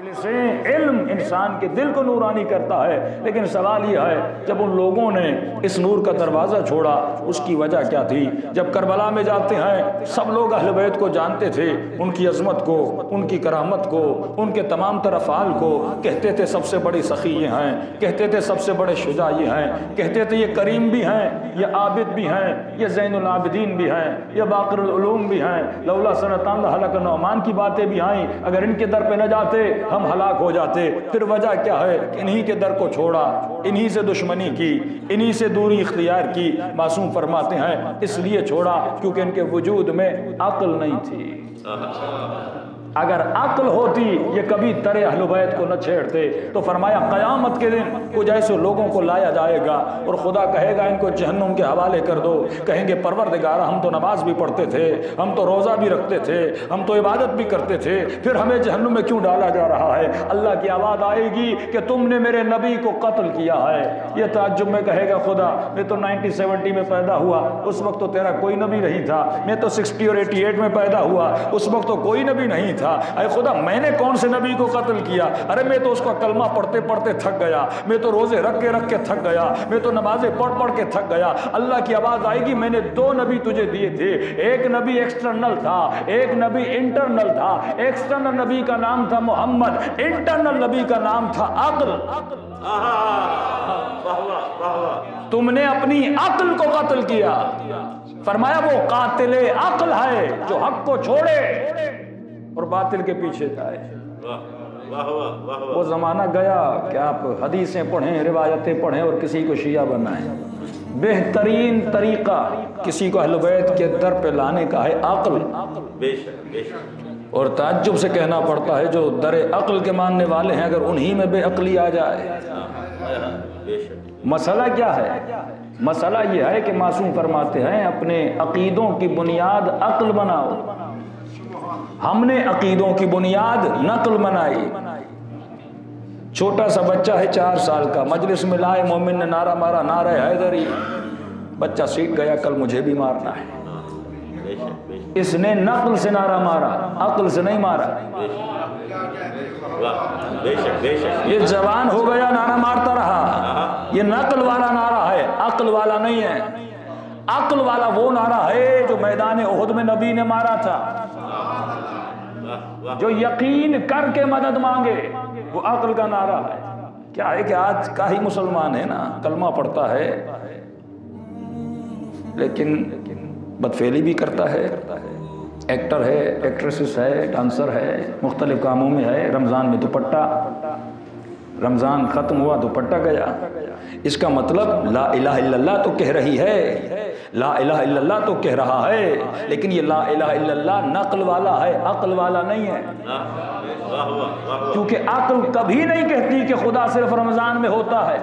utilicé el इंसान के दिल को नूरानी करता है। लेकिन सवाल यह है, जब उन लोगों ने इस नूर का दरवाज़ा छोड़ा, उसकी वजह क्या थी? जब करबला में जाते हैं, सब लोग अहलबैत को जानते थे, उनकी अजमत को, उनकी करामत को, उनके तमाम तरफ़ाल को, कहते थे, सबसे बड़ी सखी ये हैं, कहते थे, सबसे बड़े शुजा ये हैं, कहते थे, ये करीम भी हैं, ये आबिद भी हैं, ये जैनआबिदीन भी हैं, ये बाकरूम भी हैं। लौला सनतान हलक नौमान की बातें भी आई, अगर इनके दर पर न जाते, हम हलाक हो जाते। फिर वजह क्या है? इन्हीं के दर को छोड़ा, इन्हीं से दुश्मनी की, इन्हीं से दूरी इख्तियार की, मासूम फरमाते हैं, इसलिए छोड़ा क्योंकि इनके वजूद में अकल नहीं थी। अगर अक्ल होती, ये कभी तरे अहलबैत को न छेड़ते। तो फरमाया, क़यामत के दिन कुछ ऐसे लोगों को लाया जाएगा और खुदा कहेगा, इनको जहन्नुम के हवाले कर दो। कहेंगे, परवरदिगार, हम तो नमाज़ भी पढ़ते थे, हम तो रोज़ा भी रखते थे, हम तो इबादत भी करते थे, फिर हमें जहन्नुम में क्यों डाला जा रहा है? अल्लाह की आवाज़ आएगी कि तुमने मेरे नबी को कत्ल किया है। ये ताजुब में कहेगा, खुदा, मैं तो नाइनटीन सेवेंटी में पैदा हुआ, उस वक्त तो तेरा कोई नबी नहीं था। मैं तो सिक्सटी और एटी एट में पैदा हुआ, उस वक्त तो कोई नबी नहीं था। अरे खुदा मैंने कौन से नबी को कत्ल किया? अरे मैं तो उसका कलमा पढ़ते पढ़ते थक गया। मैं तो रोज़े रख के रख के थक गया। मैं तो नमाजें पढ़ पढ़ के थक गया। अल्लाह की आवाज़ आएगी मैंने दो नबी तुझे दिए थे। एक नबी एक्सटर्नल था एक नबी इंटरनल था। एक्सटर्नल नबी का नाम था मोहम्मद इंटरनल नबी का नाम था अकल। तुमने अपनी अकल को कत्ल किया। फरमाया वो कातिल अकल है जो हक को छोड़े। और बातिल के पीछे जाए वो जमाना गया कि आप हदीसें पढ़ें रिवायतें पढ़ें और किसी को शिया बनाएँ। बेहतरीन तरीका किसी को अहलबैत के दर पे लाने का है अक्ल। और ताज्जुब से कहना पड़ता है जो दर अक्ल के मानने वाले हैं अगर उन्हीं में बेअकली आ जाए। मसला क्या है? मसला यह है कि मासूम फरमाते हैं अपने अकीदों की बुनियाद अक्ल बनाओ। हमने अकीदों की बुनियाद नकल बनाई। छोटा सा बच्चा है चार साल का। मजलिस में लाए मोमिन ने नारा मारा, नारा हैदरी बच्चा सीख गया, कल मुझे भी मारना है। इसने नकल से नारा मारा, अकल से नहीं मारा। ये जवान हो गया, नारा मारता रहा। ये नकल वाला नारा है, अकल वाला नहीं है। अकल वाला वो नारा है जो मैदान उहद में नबी ने मारा था। जो यकीन करके मदद मांगे, वो अकल का नारा है। क्या है कि आज का ही मुसलमान है ना, कलमा पढ़ता है, लेकिन बदफेली भी करता है। एक्टर है, एक्ट्रेसेस है, डांसर है, मुख्तलिफ़ कामों में है, रमज़ान में दुपट्टा। रमज़ान ख़त्म हुआ, दुपट्टा गया। इसका मतलब ला इला इल्लल्लाह तो कह रही है। ला इला इल्लल्लाह तो कह रहा है। लेकिन ये ला इलाहा इल्लल्लाह नकल वाला है, अक्ल वाला नहीं है। क्योंकि अकल कभी नहीं कहती कि खुदा सिर्फ़ रमज़ान में होता है।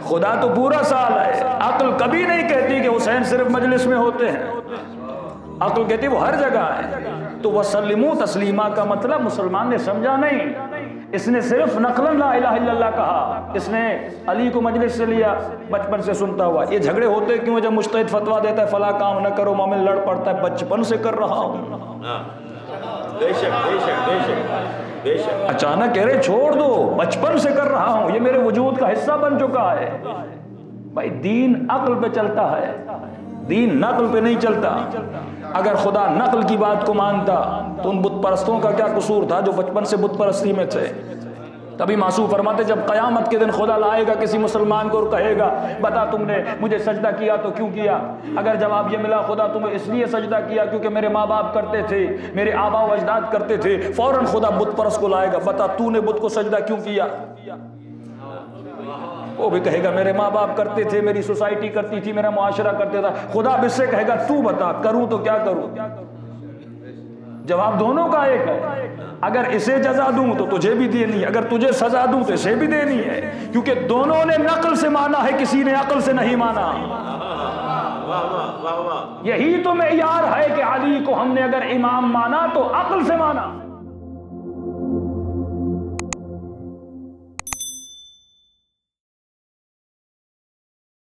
खुदा तो पूरा साल है। अकल कभी नहीं कहती कि हुसैन सिर्फ़ मजलिस में होते हैं। अक्ल कहती वो हर जगह है। तो वसलमू तस्लीमा का मतलब मुसलमान ने समझा नहीं। इसने सिर्फ़ नकलन ला इलाहा इल्लल्लाह कहा। इसने अली को मजलिस से लिया बचपन से सुनता हुआ। ये झगड़े होते क्यों जब मुस्तैद फतवा देता है फला काम न करो मोमिन लड़ पड़ता है बचपन से कर रहा हूँ। अचानक कह रहे छोड़ दो बचपन से कर रहा हूँ। ये मेरे वजूद का हिस्सा बन चुका है। भाई, दीन अक्ल पे चलता है। दीन नकल पे नहीं चलता। अगर खुदा नकल की बात को मानता तो उन बुत परस्तों का क्या कसूर था जो बचपन से बुत परस्ती में थे? तभी मासूम फरमाते, जब कयामत के दिन खुदा लाएगा किसी मुसलमान को और कहेगा, बता तुमने, मुझे सजदा किया तो क्यों किया? अगर जवाब ये मिला, खुदा तुम्हें इसलिए सजदा किया क्योंकि मेरे माँ बाप करते थे, मेरे आबा अजदाद करते थे, फ़ौरन खुदा बुत परस को लाएगा। बता, तूने बुत को सजदा क्यों किया? वो भी कहेगा, मेरे माँ बाप करते थे, मेरी सोसाइटी करती थी, मेरा मुआशरा करते था। खुदा इससे कहेगा, तू बता, करूँ तो क्या करूँ? जवाब दोनों का एक है। अगर इसे जजा दूँ तो तुझे भी देनी है। अगर तुझे सजा दूँ तो इसे भी देनी है। क्योंकि दोनों ने नकल से माना है, किसी ने अकल से नहीं माना। यही तो मैं यार है कि अली को हमने अगर इमाम माना तो अकल से माना।